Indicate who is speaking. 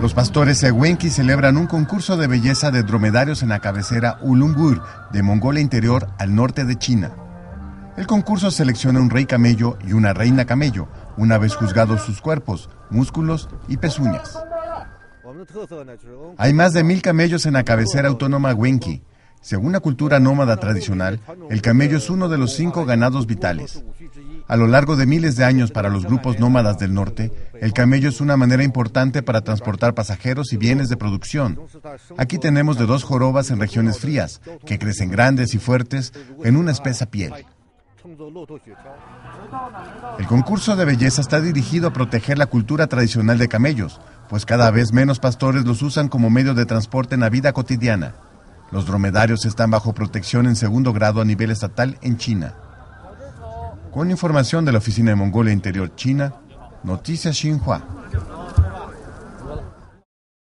Speaker 1: Los pastores Ewenki celebran un concurso de belleza de dromedarios en la cabecera Ulumbur de Mongolia Interior al norte de China. El concurso selecciona un rey camello y una reina camello, una vez juzgados sus cuerpos, músculos y pezuñas. Hay más de mil camellos en la cabecera autónoma Wenki. Según la cultura nómada tradicional, el camello es uno de los cinco ganados vitales. A lo largo de miles de años para los grupos nómadas del norte, el camello es una manera importante para transportar pasajeros y bienes de producción. Aquí tenemos de dos jorobas en regiones frías, que crecen grandes y fuertes en una espesa piel. El concurso de belleza está dirigido a proteger la cultura tradicional de camellos, pues cada vez menos pastores los usan como medio de transporte en la vida cotidiana. Los dromedarios están bajo protección en segundo grado a nivel estatal en China. Con información de la Oficina de Mongolia Interior China, Noticias Xinhua.